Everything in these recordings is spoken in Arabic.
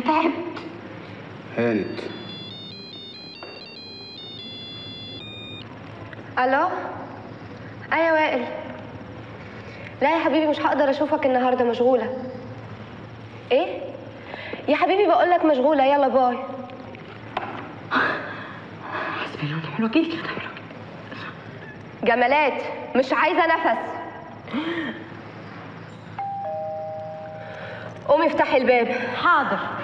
أنا تعبت. هانت. ألو؟ أيوه وائل. لا يا حبيبي مش هقدر أشوفك النهارده مشغولة. إيه؟ يا حبيبي بقول لك مشغولة. يلا باي. حسبي الله ونعم الوكيل جمالات مش عايزة نفس. قومي افتحي الباب. حاضر.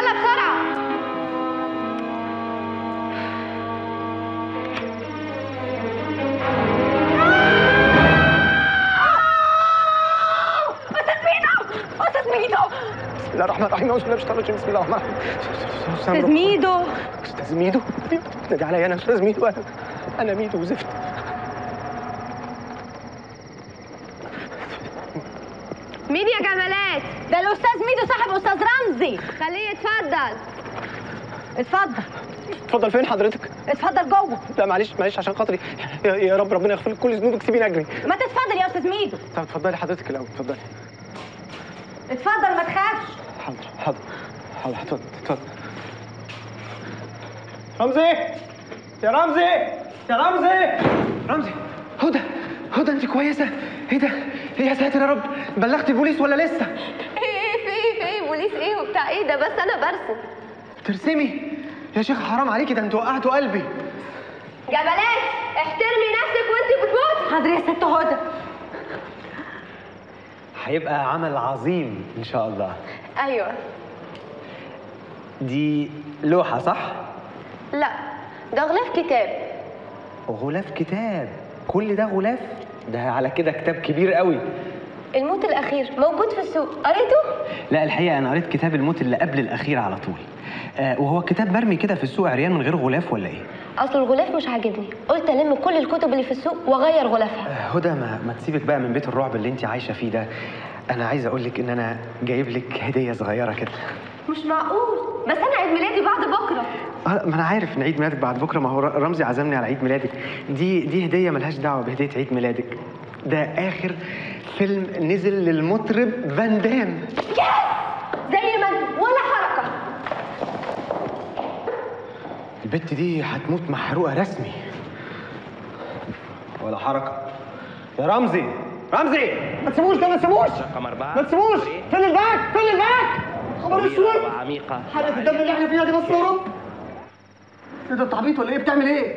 يلا بسرعة. أستاذ ميدو بسم الله الرحمن الرحيم اعوذ بالله من الشيطان الرجيم بسم الله الرحمن الرحيم. أستاذ ميدو. أستاذ ميدو نادي عليا أنا أستاذ ميدو أنا. أنا ميدو وزفت. مين يا جمالات. ده الأستاذ ميدو صاحب أستاذ رمزي. خليه يتفضل. اتفضل. اتفضل فين حضرتك؟ اتفضل جوه. لا معلش معلش عشان خاطري. يا, يا رب ربنا يغفر لك كل ذنوبك سيبيني أجري. ما تتفضل يا أستاذ ميدو. طب اتفضلي حضرتك الأول اتفضلي. اتفضل ما تخافش. حاضر حاضر حاضر اتفضل اتفضل. رمزي! يا رمزي! يا رمزي! رمزي! هدى هدى أنت كويسة. إيه ده؟ يا ساتر يا رب بلغتي البوليس ولا لسه؟ إيه في إيه في إيه بوليس إيه وبتاع إيه ده؟ بس أنا برسم. ترسمي؟ يا شيخ حرام عليكي ده انت وقعتوا قلبي. جمالات احترمي نفسك وانت بتموتي. حاضر يا ست هدى. هيبقى عمل عظيم إن شاء الله. أيوه. دي لوحة صح؟ لا ده غلاف كتاب. غلاف كتاب. كل ده غلاف؟ ده على كده كتاب كبير قوي. الموت الأخير موجود في السوق. قريته؟ لا الحقيقة أنا قريت كتاب الموت اللي قبل الأخير على طول. آه وهو كتاب مرمي كده في السوق عريان من غير غلاف ولا إيه؟ أصل الغلاف مش عاجبني. قلت ألم كل الكتب اللي في السوق وأغير غلافها. آه هدى ما, ما تسيبك بقى من بيت الرعب اللي انت عايشة فيه ده. أنا عايز أقول لك إن أنا جايب لك هدية صغيرة كده. مش معقول. بس أنا عيد ميلادي بعد بكرة. آه ما أنا عارف إن عيد ميلادك بعد بكرة. ما هو رمزي عزمني على عيد ميلادك. دي دي هدية ملهاش دعوة بهدية عيد ميلادك. ده آخر فيلم نزل للمطرب فان دام. زي ما ولا حركة. البت دي هتموت محروقة رسمي. ولا حركة. يا رمزي رمزي! ما تسيبوش ده ما تسيبوش! رقم أربعة. ما تسيبوش! فين ال back؟ فين ال back؟ خبر طويلة اسود وعميقة حرقة الدم اللي إحنا فيها دي بس يا رب انت عبيط ولا إيه؟ بتعمل إيه؟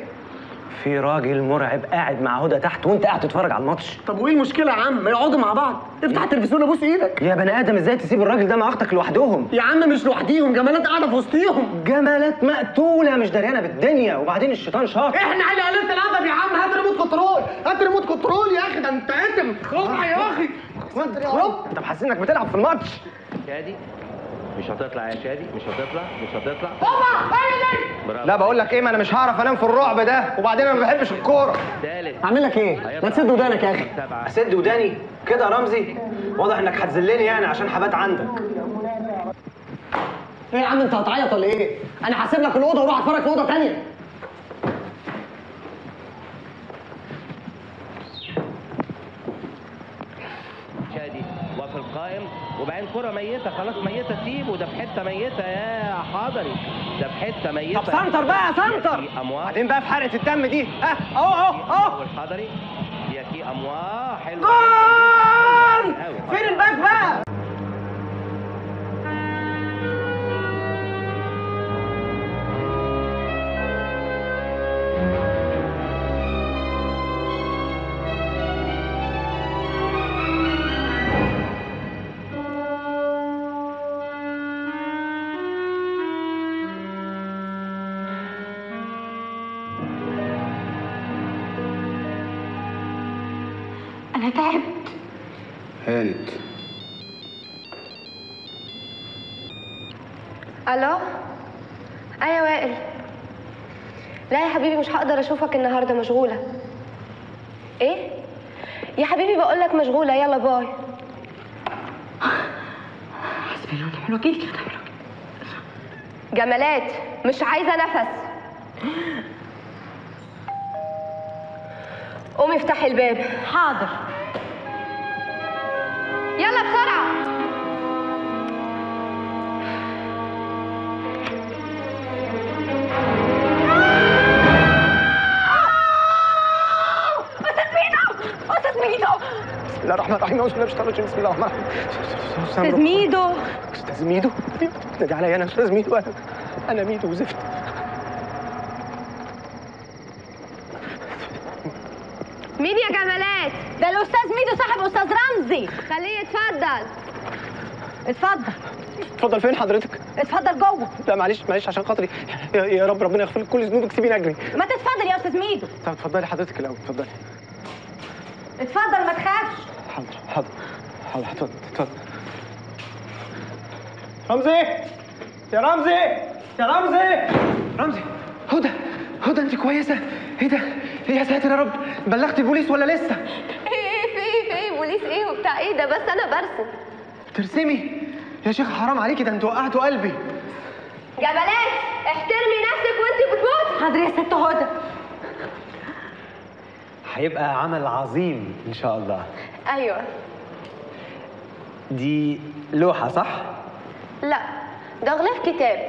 في راجل مرعب قاعد مع هدى تحت وأنت قاعد تتفرج على الماتش. طب وإيه المشكلة يا عم؟ ما يقعدوا مع بعض. افتح التلفزيون أبوس إيدك. يا بني آدم إزاي تسيب الراجل ده مع أختك لوحدهم؟ يا عم مش لوحديهم جمالات قاعدة في وسطيهم. جمالات مقتولة مش دريانة بالدنيا. وبعدين الشيطان شاطر إحنا على قليلة الادب يا عم هات remote control. هات remote control يا أخي ده أنت آتم. خرع يا أخي. خرب أنت محسس إنك بتلعب في الماتش. شادي مش هتطلع يا شادي مش هتطلع مش هتطلع. بابا إيه برافو لا بقول لك إيه ما أنا مش هعرف أنام في الرعب ده وبعدين أنا ما بحبش الكورة. ثالث. أعمل لك إيه؟ ما تسد ودانك يا أخي. أسد وداني. كده يا رمزي؟ واضح إنك هتذلني يعني عشان حبات عندك. إيه يا عم أنت هتعيط ولا إيه؟ أنا هسيب لك الأوضة وأروح أتفرج في أوضة تانية. شادي وفي القائم. وبعدين كرة ميتة خلاص ميتة سيبه ده في حتة ميتة يا حضري ده في حتة ميتة. طب center بقى center. بعدين بقى في حرقه الدم دي. ها أهو أهو أهو. والحضري هي في أموال حلوة جول. فين ال back بقى؟ أنا تعبت. هانت ألو؟ أيوه وائل. لا يا حبيبي مش هقدر أشوفك النهارده مشغولة. إيه؟ يا حبيبي بقول لك مشغولة. يلا باي. حسبي الله ونعم الوكيل الوكيل جمالات مش عايزة نفس. قومي افتحي الباب. حاضر. يلا بسرعة. بسم الله الرحمن الرحيم أعوذ بالله من بسم الله الرحمن الرحيم. أستاذ ميدو. أستاذ ميدو. بتنادي عليا أنا أستاذ ميدو. أنا أنا ميدو وزفت مين يا جمالات ده الأستاذ ميدو صاحب أستاذ رمزي. خليه يتفضل. اتفضل. اتفضل فين حضرتك؟ اتفضل جوه. لا معلش معلش عشان خاطري. يا, يا رب ربنا يغفر لك كل ذنوبك سيبيني أجري. ما تتفضل يا أستاذ ميدو. طب اتفضلي حضرتك الأول اتفضلي. اتفضل ما تخافش. حاضر حاضر حاضر اتفضل اتفضل. رمزي! يا رمزي! يا رمزي! رمزي! هدى هدى انت كويسة. إيه ده؟ يا ساتر يا رب بلغت البوليس ولا لسه؟ إيه في إيه في إيه بوليس إيه وبتاع إيه ده؟ بس أنا برسم. ترسمي يا شيخ حرام عليكي ده أنتوا وقعتوا قلبي. جمالات احترمي نفسك وأنت بتموتي. حاضر يا ست هدى هيبقى عمل عظيم إن شاء الله. أيوه. دي لوحة صح؟ لا ده غلاف كتاب.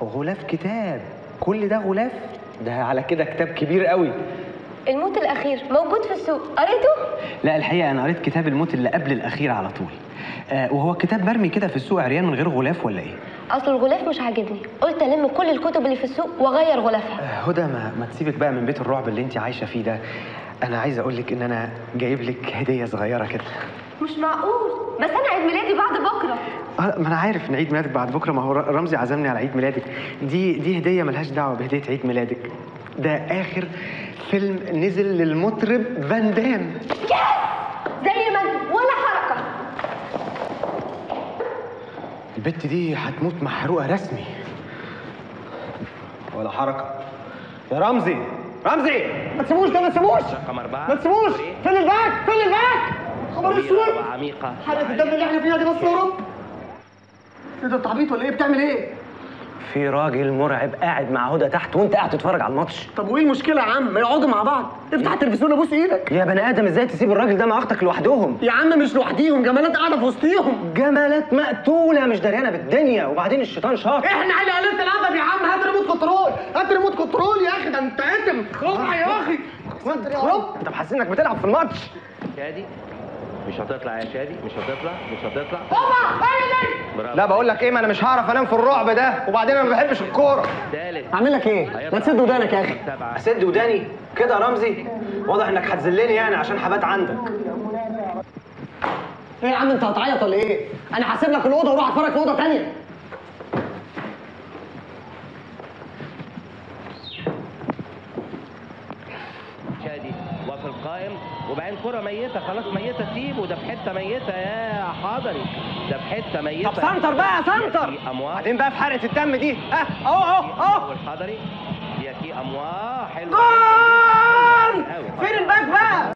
غلاف كتاب. كل ده غلاف؟ ده على كده كتاب كبير قوي. الموت الأخير موجود في السوق. قريته؟ لا الحقيقة أنا قريت كتاب الموت اللي قبل الأخير على طول. آه وهو الكتاب مرمي كده في السوق عريان من غير غلاف ولا إيه؟ أصل الغلاف مش عاجبني. قلت ألم كل الكتب اللي في السوق واغير غلافها. آه، هدى ما, ما تسيبك بقى من بيت الرعب اللي انت عايشة فيه ده. أنا عايز أقول لك إن أنا جايب لك هدية صغيرة كده. مش معقول. بس أنا عيد ميلادي بعد بكرة. آه، ما أنا عارف إن عيد ميلادك بعد بكرة. ما هو رمزي عزمني على عيد ميلادك. دي دي هدية ملهاش دعوة بهدية عيد ميلادك. ده آخر فيلم نزل للمطرب فان دام. زي ما انت ولا حركة. البت دي هتموت محروقة رسمي. ولا حركة. يا رمزي رمزي! ما تسيبوش ده ما تسيبوش! رقم أربعة. ما تسيبوش! فين ال back؟ فين ال back؟ خبر طويلة اسود وعميقة حرقة الدم اللي إحنا فيها دي بس يا رب. إيه ده انت عبيط ولا إيه؟ بتعمل إيه؟ في راجل مرعب قاعد مع هدى تحت وانت قاعد تتفرج على الماتش. طب وايه المشكلة يا عم؟ ما يقعدوا مع بعض. افتح التلفزيون ابوس إيدك. يا بني آدم إزاي تسيب الراجل ده مع أختك لوحدهم؟ يا عم مش لوحديهم جمالات قاعدة في وسطيهم. جمالات مقتولة مش دريانه بالدنيا وبعدين الشيطان شاطر إحنا على قليله الأدب يا عم هات remote control. هات ريموت كنترول يا أخي ده أنت اتم خلع يا أخي. خرب انت محسس انك بتلعب في الماتش. شادي مش هتطلع يا شادي مش هتطلع مش هتطلع. برافو لا بقول لك إيه ما أنا مش هعرف أنام في الرعب ده وبعدين أنا ما بحبش الكورة. أعمل لك إيه؟ ما تسد ودانك يا أخي. اسد وداني. كده يا رمزي؟ واضح إنك هتذلني يعني عشان حبات عندك. إيه يا عم أنت هتعيط ولا إيه؟ أنا هسيب لك الأوضة وأروح أتفرج في أوضة تانية. شادي. وفي القائم. وبعدين كرة ميتة خلاص ميتة سيبه ده في حتة ميتة يا حضري ده في حتة ميتة. طب سنتر بقى، سنتر. بعدين بقى في حرقة الدم دي. ها اهو اهو اهو الحضري يا كي أموال حلو. جول! فين الباك بقى.